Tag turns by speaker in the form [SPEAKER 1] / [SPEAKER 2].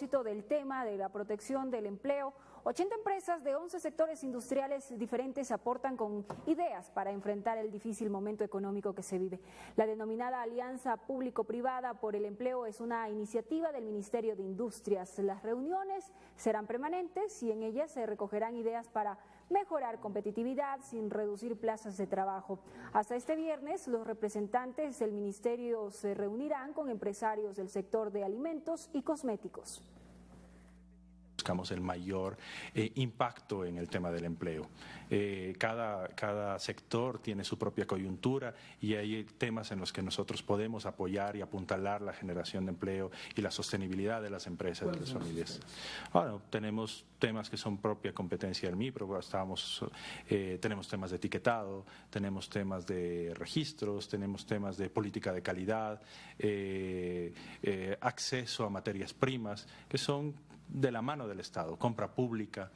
[SPEAKER 1] del tema de la protección del empleo, 80 empresas de 11 sectores industriales diferentes aportan con ideas para enfrentar el difícil momento económico que se vive. La denominada Alianza Público-Privada por el Empleo es una iniciativa del Ministerio de Industrias. Las reuniones serán permanentes y en ellas se recogerán ideas para mejorar competitividad sin reducir plazas de trabajo. Hasta este viernes, los representantes del Ministerio se reunirán con empresarios del sector de alimentos y cosméticos
[SPEAKER 2] buscamos el mayor eh, impacto en el tema del empleo. Eh, cada, cada sector tiene su propia coyuntura y hay temas en los que nosotros podemos apoyar y apuntalar la generación de empleo y la sostenibilidad de las empresas de las familias. Bueno, tenemos temas que son propia competencia del MIPRO, estábamos, eh, tenemos temas de etiquetado, tenemos temas de registros, tenemos temas de política de calidad, acceso a materias primas, que son de la mano del Estado, compra pública.